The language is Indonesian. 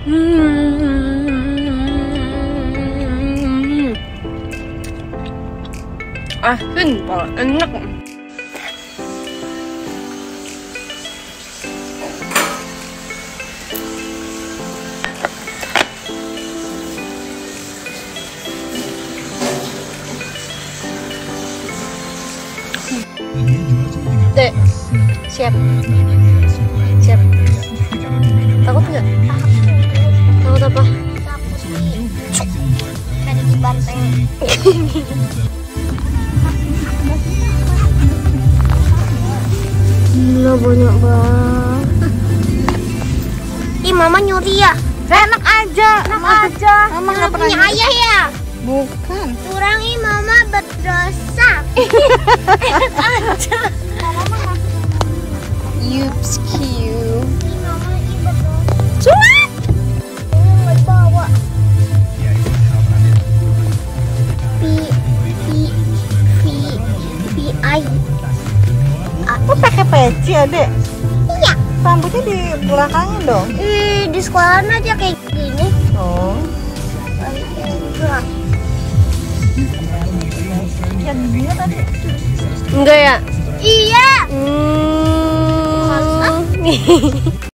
Hmm. Asin banget, enak. Dek, siap. Siap. Gila banyak banget. Ih, mama nyuri ya. Enak aja. Enak aja. Mama nggak pernah punya nyuri. ayah ya. Bukan. Kurangi mama berdosa. Enak aja. Yups, Aku pakai peci adek. Iya. Rambutnya di belakangnya dong. Ih, di sekolah aja kayak gini. Oh. Enggak. Yang dia tadi. Enggak ya? Iya. Hmm.